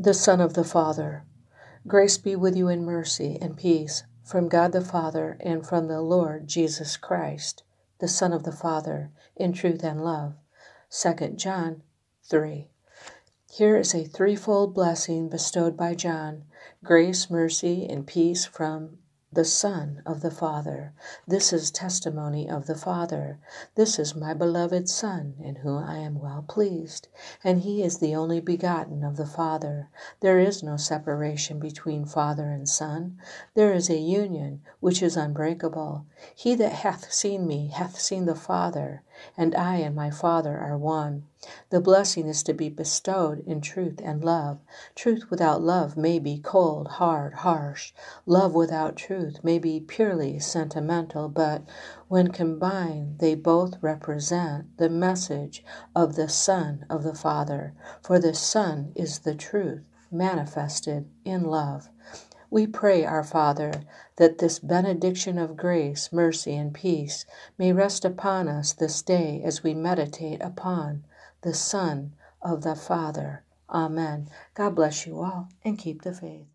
the Son of the Father. Grace be with you in mercy and peace from God the Father and from the Lord Jesus Christ, the Son of the Father, in truth and love. 2 John 3. Here is a threefold blessing bestowed by John grace, mercy, and peace from the Son of the Father. This is testimony of the Father. This is my beloved Son, in whom I am well pleased. And he is the only begotten of the Father. There is no separation between Father and Son. There is a union which is unbreakable. He that hath seen me hath seen the Father and I and my Father are one. The blessing is to be bestowed in truth and love. Truth without love may be cold, hard, harsh. Love without truth may be purely sentimental, but when combined, they both represent the message of the Son of the Father, for the Son is the truth manifested in love. We pray, our Father, that this benediction of grace, mercy, and peace may rest upon us this day as we meditate upon the Son of the Father. Amen. God bless you all and keep the faith.